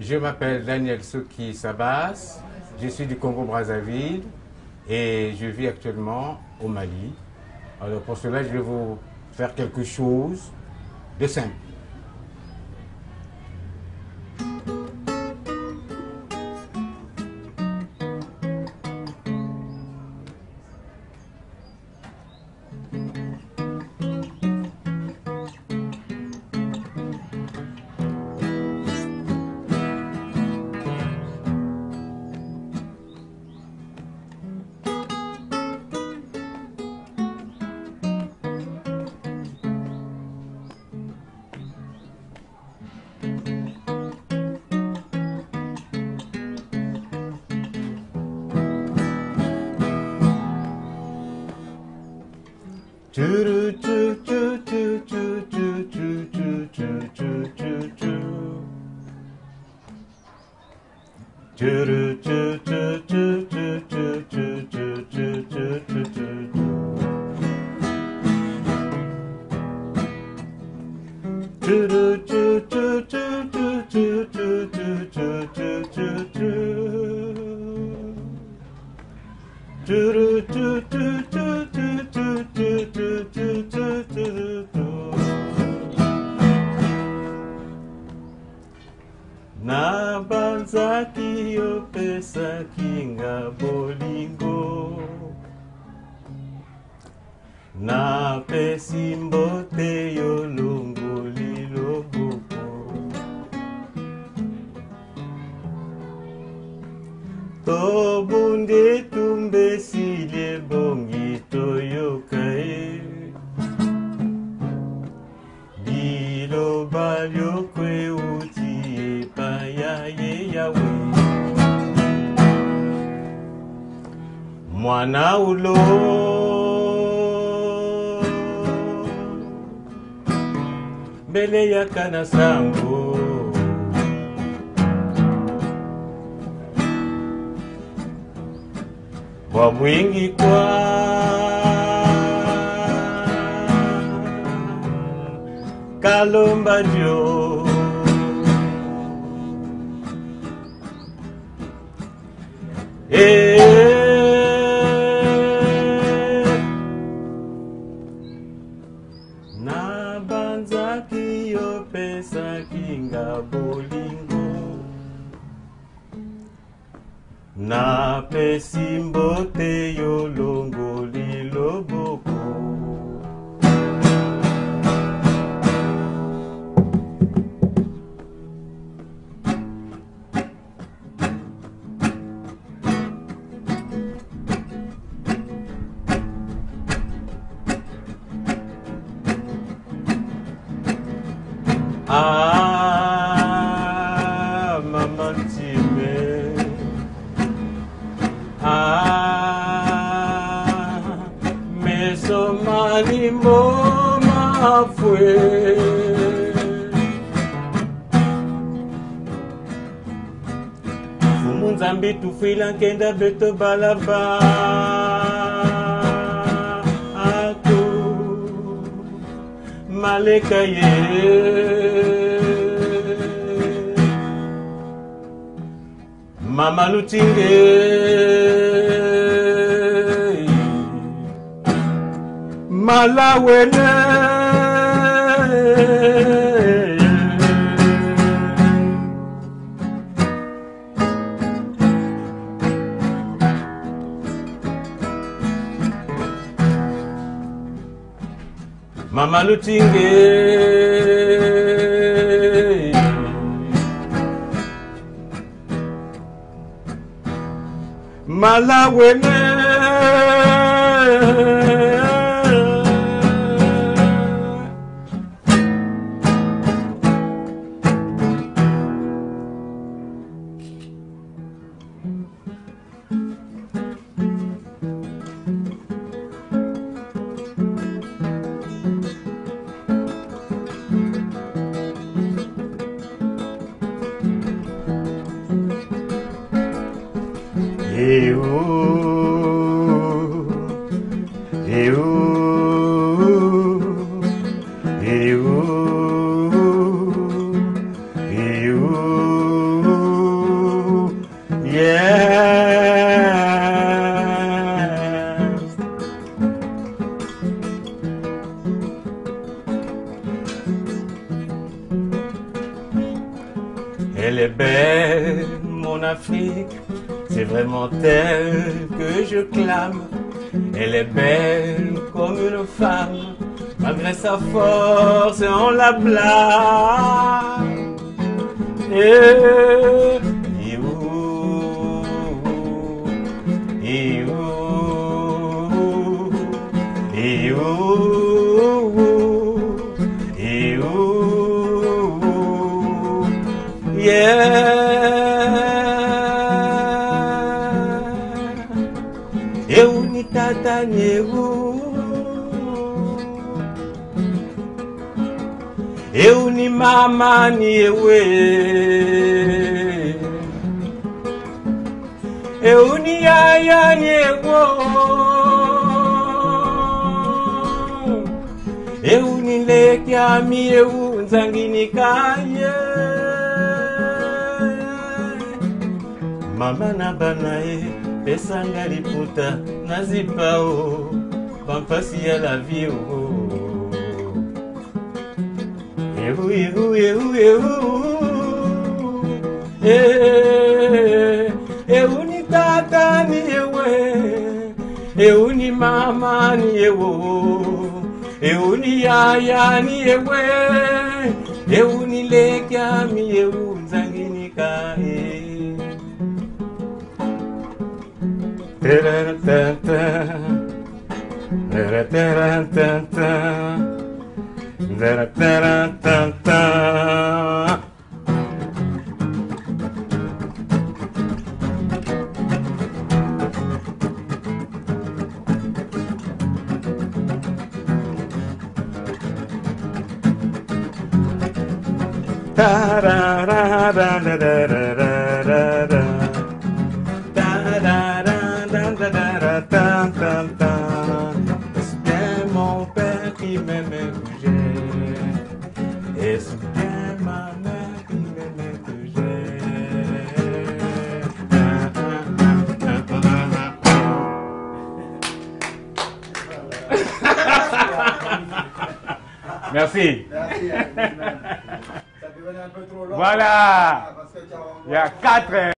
je m'appelle Daniel Soki Sabas, je suis du Congo-Brazzaville et je vis actuellement au Mali. Alors pour cela, je vais vous faire quelque chose de simple. Do do do do nabanzaki opesaki nga bolingo. Napesi mbote yo longoli loboko tobundi etumbesili ebongi toyoka ye. Biloba lyokweuti mwana ulo. Mbele yaka na sango bwa mwingi kwa opesaki nga bolingo. Napesi mbote yo longoli Ah, maman Timé. Ah, meso manimbo mafue. Fumu nzambi tufila nkenda beto balaba. Maleka ye mama lutinge. Malawene mama lutinge. Malawene eu, eu, eu, eu, yeah. Elle est é belle, mon c'est vraiment elle que je clame. Elle est belle comme une femme, malgré sa force, on la blâme. ni tata nyehu. Eu ni mama niewe eu ni yaya niewo eu ni lekyami eu nzanginikaye mama na banaye pesanga liputa nazipa o pampasi ya la vie o Ehu, ehu, ehu, ehu. Eh, ehu ni tata ni ewe. Ehu ni mama ni ewo. Ehu ni yaya ni ewe. Ehu ni lekya mi ewu nzangi ni da da da da da Merci. Merci. Ça devenait un peu trop long. Voilà. Ah, Il y a quatre